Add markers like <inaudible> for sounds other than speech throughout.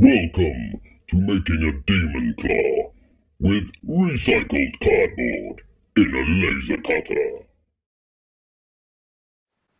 Welcome to making a demon claw with recycled cardboard in a laser cutter.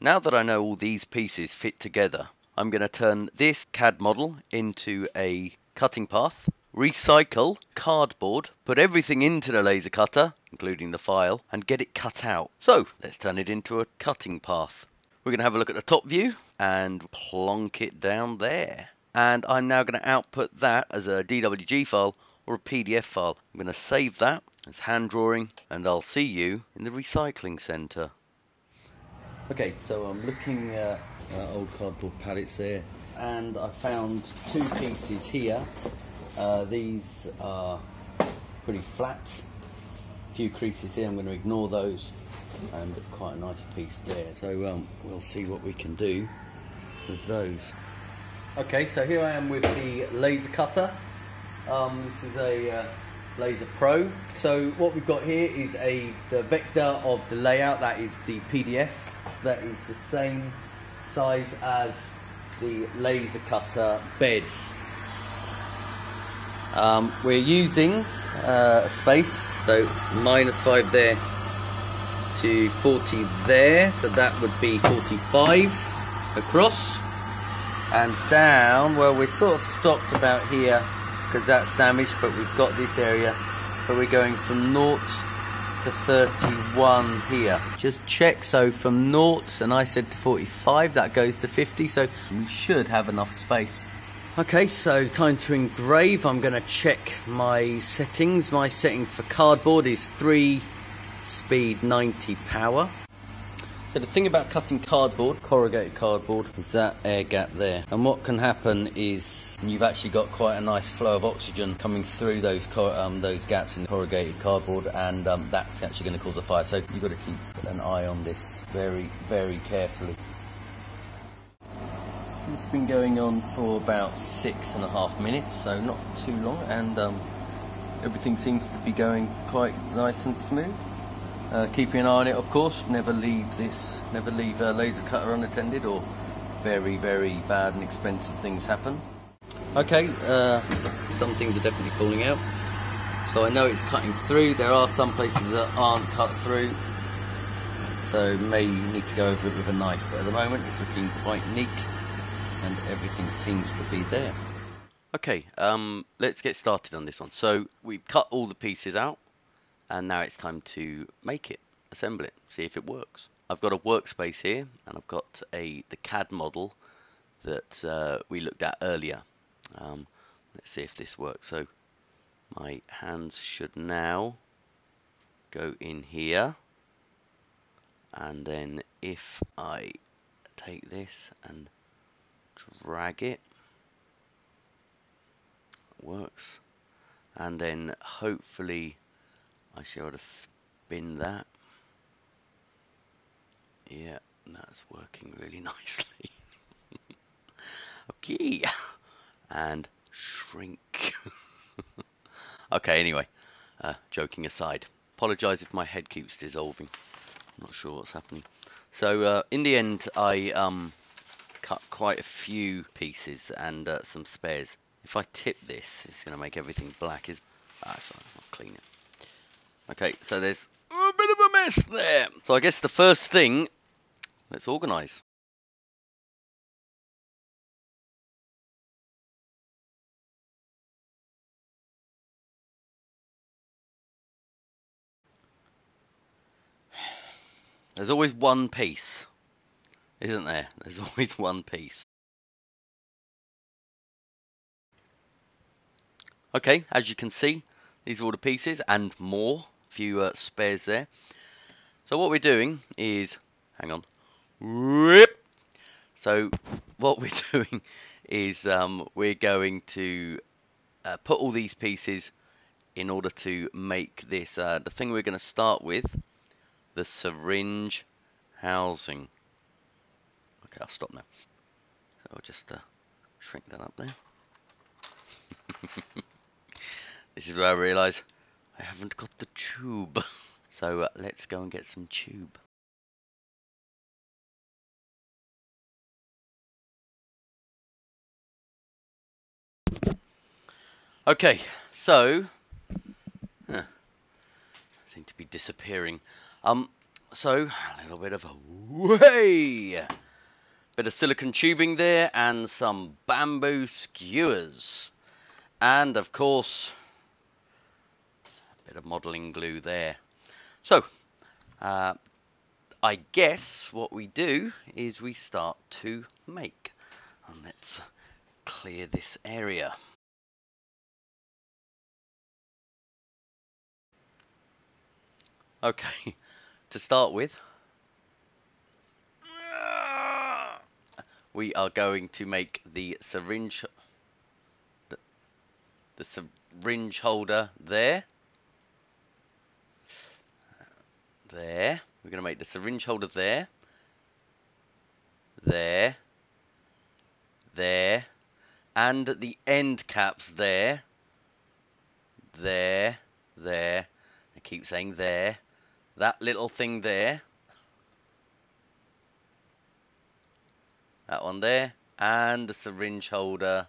Now that I know all these pieces fit together, I'm going to turn this CAD model into a cutting path, recycle cardboard, put everything into the laser cutter, including the file, and get it cut out. So let's turn it into a cutting path. We're going to have a look at the top view and plonk it down there. And I'm now going to output that as a DWG file or a PDF file. I'm going to save that as hand drawing and I'll see you in the recycling centre. Okay, so I'm looking at uh, old cardboard pallets there and I found two pieces here. Uh, these are pretty flat. A few creases here, I'm going to ignore those and quite a nice piece there. So um, we'll see what we can do with those. Okay, so here I am with the laser cutter. Um, this is a uh, Laser Pro. So what we've got here is a the vector of the layout. That is the PDF. That is the same size as the laser cutter bed. Um, we're using uh, a space, so minus 5 there to 40 there, so that would be 45 across. And down, well we're sort of stopped about here because that's damaged, but we've got this area, but we're going from 0 to 31 here. Just check, so from 0 and I said to 45, that goes to 50, so we should have enough space. Okay, so time to engrave. I'm going to check my settings. My settings for cardboard is 3 speed 90 power. So the thing about cutting cardboard, corrugated cardboard, is that air gap there. And what can happen is you've actually got quite a nice flow of oxygen coming through those um, those gaps in the corrugated cardboard, and um, that's actually going to cause a fire. So you've got to keep an eye on this very, very carefully. It's been going on for about six and a half minutes, so not too long, and um, everything seems to be going quite nice and smooth. Uh, keeping an eye on it, of course. Never leave this, never leave a laser cutter unattended, or very, very bad and expensive things happen. Okay, uh, some things are definitely falling out. So I know it's cutting through. There are some places that aren't cut through, so may need to go over it with a knife. But at the moment, it's looking quite neat, and everything seems to be there. Okay, um, let's get started on this one. So we've cut all the pieces out and now it's time to make it, assemble it, see if it works. I've got a workspace here and I've got a the CAD model that uh, we looked at earlier. Um, let's see if this works. So my hands should now go in here and then if I take this and drag it, it works and then hopefully I should to spin that. Yeah, that's working really <laughs> nicely. <laughs> okay, and shrink. <laughs> okay, anyway, uh, joking aside, apologise if my head keeps dissolving. I'm not sure what's happening. So uh, in the end, I um, cut quite a few pieces and uh, some spares. If I tip this, it's going to make everything black. Is ah, it. Okay, so there's a bit of a mess there. So I guess the first thing, let's organise. There's always one piece, isn't there? There's <laughs> always one piece. Okay, as you can see, these are all the pieces and more few uh, spares there. So what we're doing is, hang on, rip. So what we're <laughs> doing is um, we're going to uh, put all these pieces in order to make this. Uh, the thing we're going to start with, the syringe housing. Okay, I'll stop now. So I'll just uh, shrink that up there. <laughs> this is where I realise I haven't got the tube. <laughs> So uh, let's go and get some tube. Okay, so huh, seem to be disappearing. Um, so a little bit of a way, bit of silicone tubing there, and some bamboo skewers, and of course, bit of modelling glue there. So, uh, I guess what we do is we start to make. And let's clear this area. Okay, <laughs> to start with, we are going to make the syringe, the, the syringe holder there, there. We're going to make the syringe holder there, there, there, and the end caps there, there, there. I keep saying there, that little thing there, that one there, and the syringe holder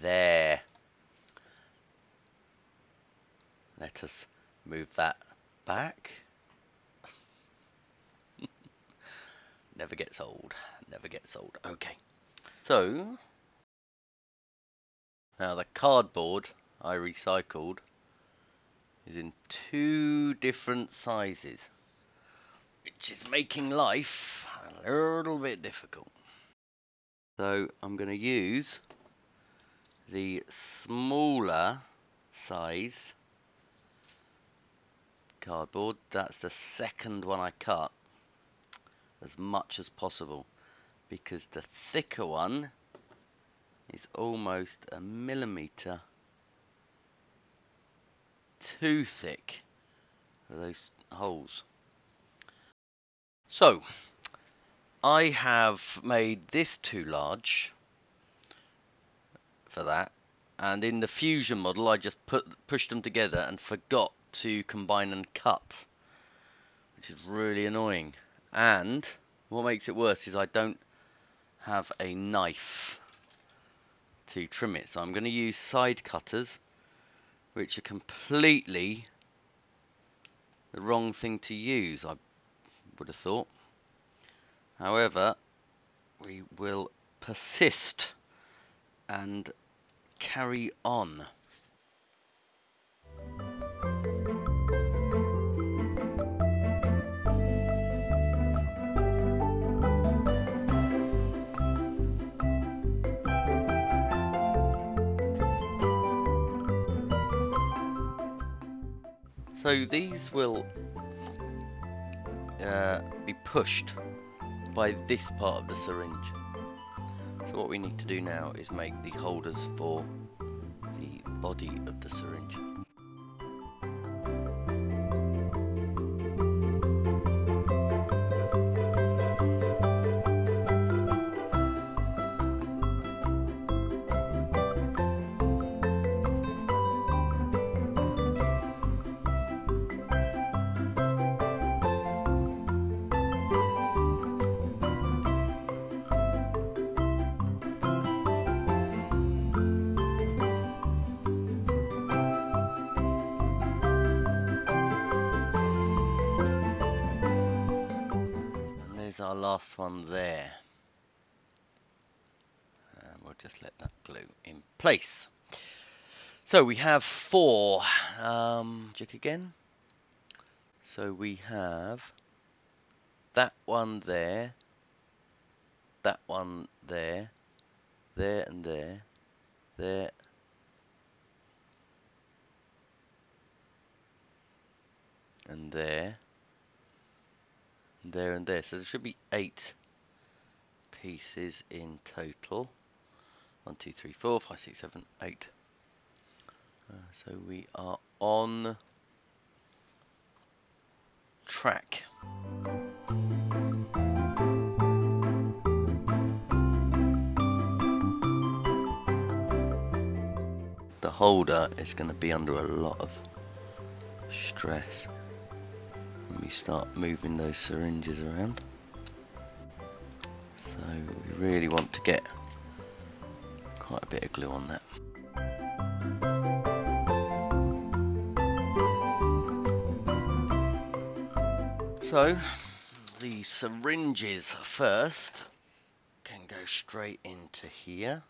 there. Let us move that back. <laughs> never gets old, never gets old. Okay, so now the cardboard I recycled is in two different sizes, which is making life a little bit difficult. So I'm going to use the smaller size cardboard. That's the second one I cut as much as possible because the thicker one is almost a millimeter too thick for those holes. So, I have made this too large for that and in the fusion model I just put pushed them together and forgot to combine and cut which is really annoying. And what makes it worse is I don't have a knife to trim it. So I'm going to use side cutters which are completely the wrong thing to use I would have thought. However we will persist and carry on So these will uh, be pushed by this part of the syringe. So what we need to do now is make the holders for the body of the syringe. Last one there. And we'll just let that glue in place. So we have four. Um, check again. So we have that one there, that one there, there and there, there, and there there and there. So there should be eight pieces in total. One, two, three, four, five, six, seven, eight. Uh, so we are on track. The holder is going to be under a lot of stress when we start moving those syringes around. So we really want to get quite a bit of glue on that. So, the syringes first can go straight into here.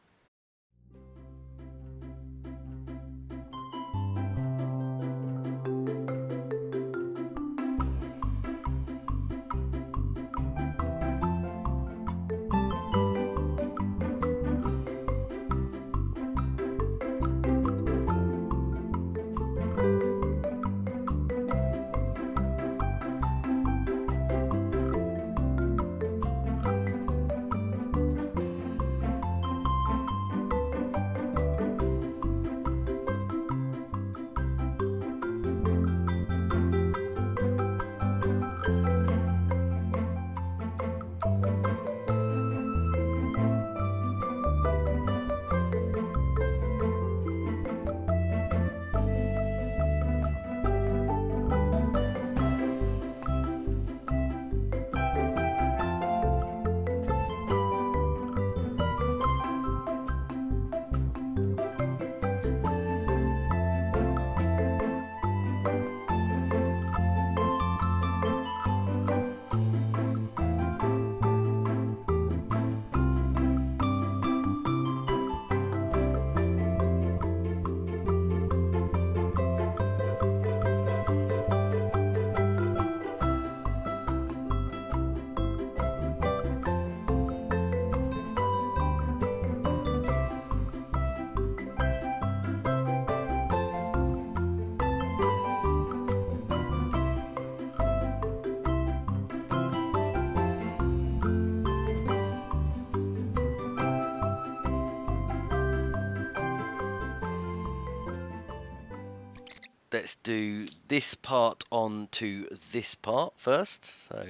Let's do this part on to this part first. So,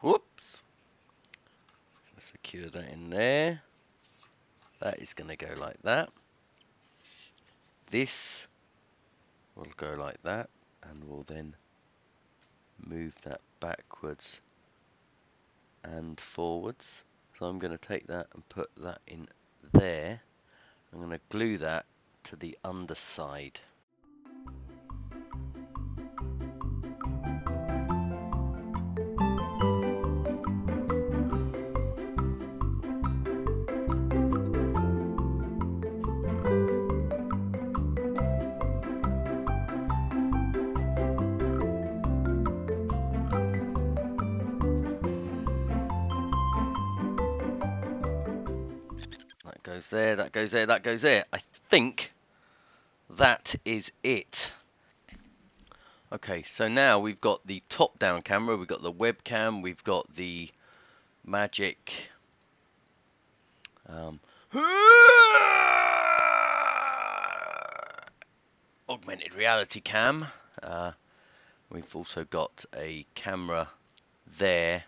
whoops. Secure that in there. That is going to go like that. This will go like that and we'll then move that backwards and forwards. So I'm going to take that and put that in there. I'm going to glue that to the underside. There, that goes there, that goes there. I think that is it. Okay, so now we've got the top-down camera, we've got the webcam, we've got the magic um, <laughs> augmented reality cam. Uh, we've also got a camera there,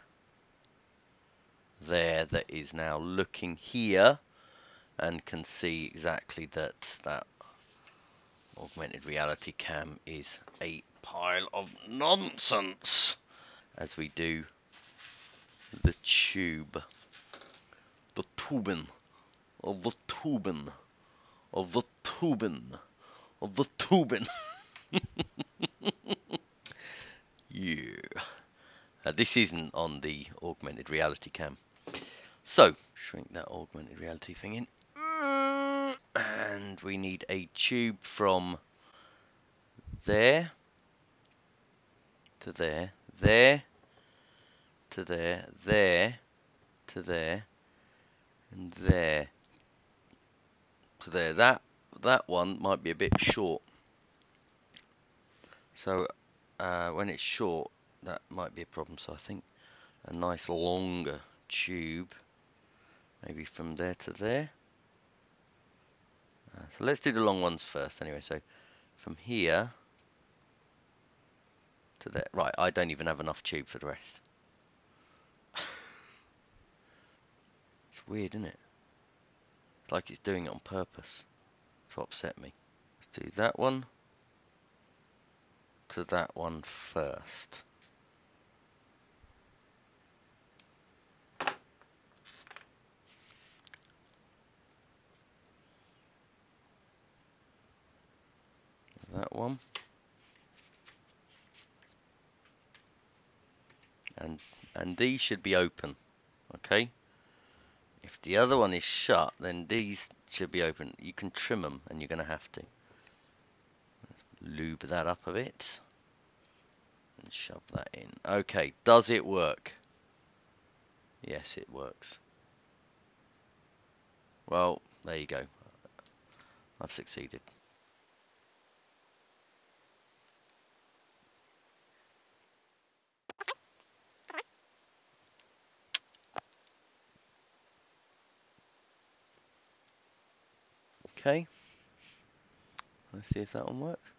there that is now looking here and can see exactly that that augmented reality cam is a pile of nonsense as we do the tube. The tubing of the tubing of the tubing of the tubing <laughs> yeah. Uh, this isn't on the augmented reality cam. So shrink that augmented reality thing in and we need a tube from there to there, there to there, there to there, and there to there. That that one might be a bit short. So uh, when it's short, that might be a problem. So I think a nice longer tube, maybe from there to there. Uh, so let's do the long ones first anyway. So from here to there. Right, I don't even have enough tube for the rest. <laughs> it's weird, isn't it? It's like it's doing it on purpose to upset me. Let's do that one to that one first. That one. And and these should be open. Okay. If the other one is shut, then these should be open. You can trim them, and you're going to have to. Lube that up a bit. And shove that in. Okay, does it work? Yes, it works. Well, there you go. I've succeeded. Okay. Let's see if that one works.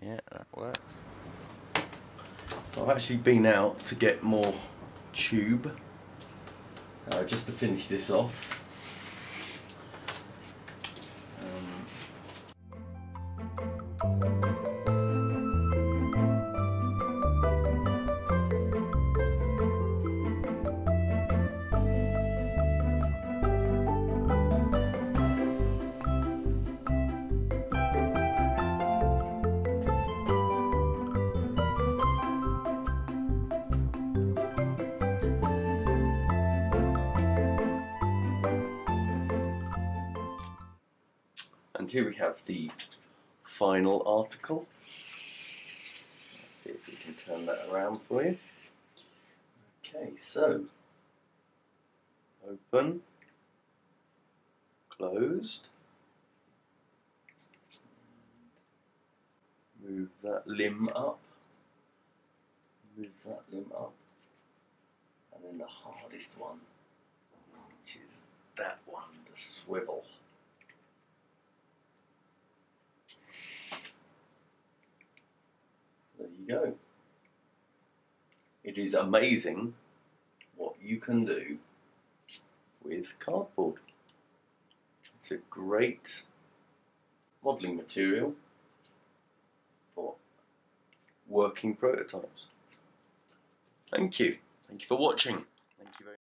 Yeah, that works. I've actually been out to get more tube uh, just to finish this off. Here we have the final article. Let's see if we can turn that around for you. Okay, so open, closed, move that limb up, move that limb up, and then the hardest one, which is that one, the swivel. There go. It is amazing what you can do with cardboard. It's a great modelling material for working prototypes. Thank you. Thank you for watching. Thank you very